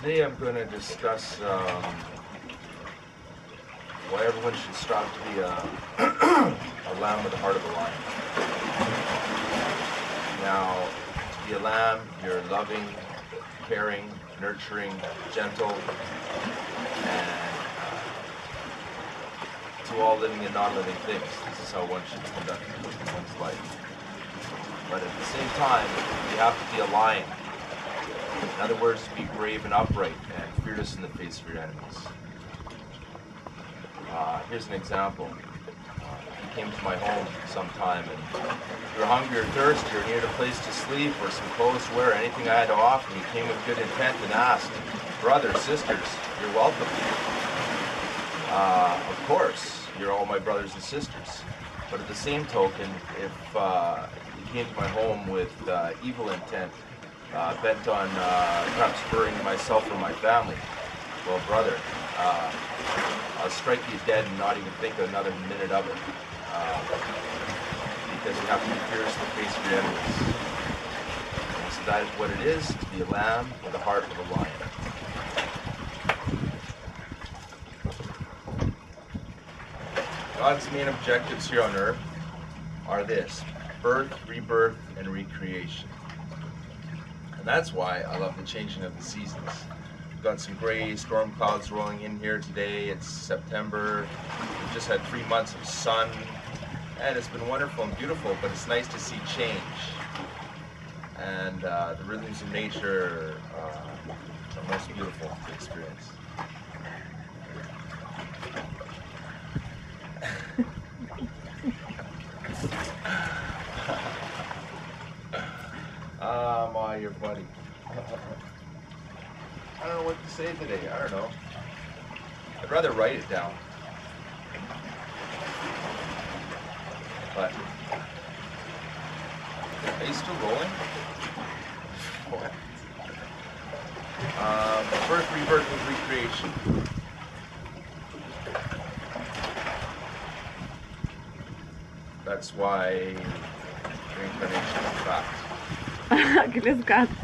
today I'm going to discuss um, why everyone should strive to be a, a lamb with the heart of a lion. Now, to be a lamb, you're loving, caring, nurturing, gentle, and uh, to all living and non-living things. This is how one should conduct one's life. But at the same time, you have to be a lion. In other words, be brave and upright and fearless in the face of your enemies. Uh, here's an example. Uh, came to my home sometime and you're hungry or thirsty or needed a place to sleep or some clothes to wear, anything I had to offer. You came with good intent and asked, brothers, sisters, you're welcome. Uh, of course, you're all my brothers and sisters. But at the same token, if uh, you came to my home with uh, evil intent, uh, bent on uh, perhaps burying myself or my family, well, brother, uh, I'll strike you dead and not even think another minute of it. Uh, because you have to be fierce the face of your enemies. And so that is what it is to be a lamb with the heart of a lion. God's main objectives here on earth are this birth, rebirth, and recreation. And that's why I love the changing of the seasons. We've got some gray storm clouds rolling in here today. It's September. We've just had three months of sun, and it's been wonderful and beautiful, but it's nice to see change. And uh, the rhythms of nature uh, are most beautiful to experience. Your buddy. I don't know what to say today. I don't know. I'd rather write it down. But are you still rolling? What? Um, birth, rebirth, recreation. That's why reincarnation is fact. Aqueles gatos.